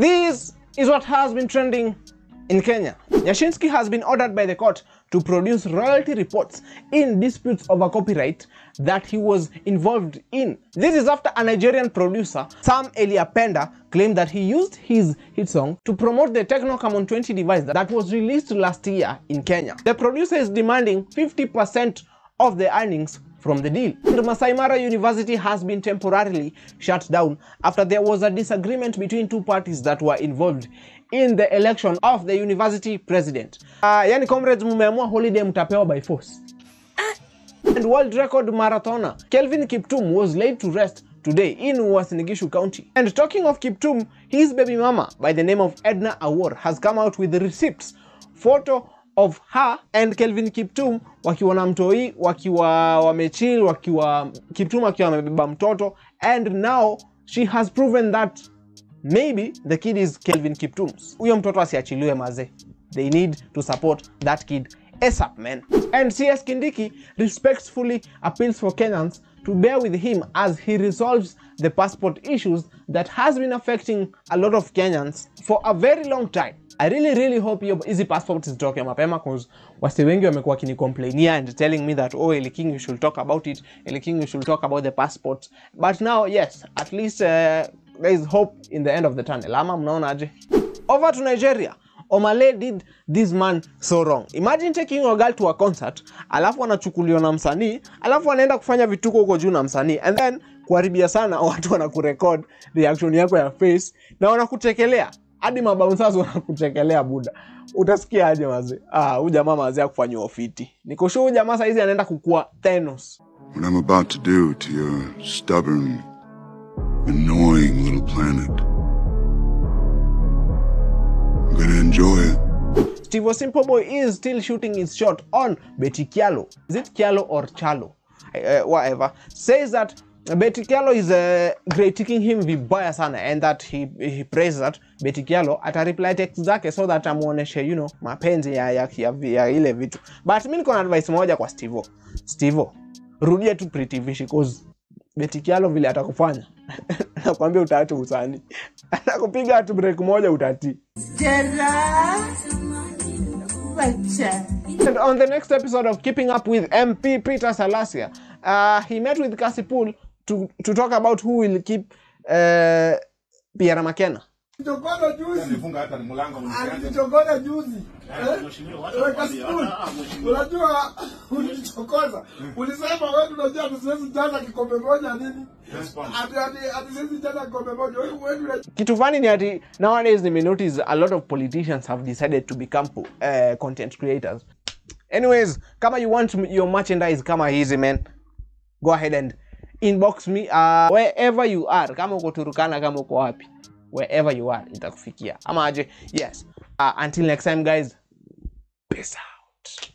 This is what has been trending in Kenya. Nyashinsky has been ordered by the court to produce royalty reports in disputes over copyright that he was involved in. This is after a Nigerian producer, Sam Eliapenda, claimed that he used his hit song to promote the Tecno Camon 20 device that was released last year in Kenya. The producer is demanding 50% of the earnings from the deal. Masai Mara University has been temporarily shut down after there was a disagreement between two parties that were involved in the election of the university president. Uh, yani comrades, mumeamua holiday mtapewa by force. And world record marathoner Kelvin Kiptum was laid to rest today in Uasin Gishu County. And talking of Kiptum, his baby mama by the name of Edna Awor has come out with the receipts, photo of her and Kelvin Kiptum wakiwa na mtoi, wakiwa wamechill, wakiwa Kiptum akiwa amebeba mtoto and now she has proven that maybe the kid is Kelvin Kiptum's. Huyo mtoto asiachiliwe maze. They need to support that kid ASAP man. And CS Kindiki respectfully appeals for Kenyans to bear with him as he resolves the passport issues that has been affecting a lot of Kenyans for a very long time. I really really hope hiyo hizi passport zitoke mapema cause wasi wengi wamekuwa wakinicomplainia and telling me that oh Eli King you should talk about it. Eli King you should talk about the passport. But now yes at least uh, there is hope in the end of the tunnel. Ama mnaona aje? Over to Nigeria. Omale did this man so wrong. Imagine taking your girl to a concert, alafu anachukuliwa na msanii, alafu anaenda kufanya vituko huko juu na msanii and then kuharibia sana watu wanakurekod reaction yako ya face na wanakuchekelea hadi mabaunsazi wanakuchekelea buda. Utasikia aje mazi Ah, huyu jamaa mazi akufanya ofiti. Niko sure huyu jamaa saizi anaenda kukua Thanos. What I'm about to do to your stubborn, annoying little planet. I'm gonna enjoy it. Steve Simple Boy is still shooting his shot on Betty Kialo. Is it Kialo or Chalo? Uh, whatever. Says that Betty Kialo is uh, critiquing him vibaya sana and that he, he prays that ata reply text zake so that amuoneshe you know mapenzi ya, ya, ya, ya ile vitu. But mimi niko na advice moja kwa Stevo. Stevo, rudia tu Pretty Vishi cause Betty Kialo vile atakufanya nakwambia utaacha usani. Atakupiga atu break moja utatii. And on the next episode of Keeping Up with MP Peter Salasia, uh, he met with Kasipul to, to talk about who will keep uh, Pierre Makena. Juzi, alichokoza juzi. Eh? Kasipul, ah, ah, unajua ulichokoza. Ulisema wewe unajua tusiwezi jaza kikombe moja nini? Jaza kikombe moja. Kitu fani ni ati nowadays nime notice a lot of politicians have decided to become uh, content creators. Anyways, kama you want your merchandise kama hizi man, go ahead and inbox me uh, wherever you are. Kama uko Turukana, kama uko wapi, wherever you are itakufikia. Ama aje? Yes. Uh, until next time guys, peace out.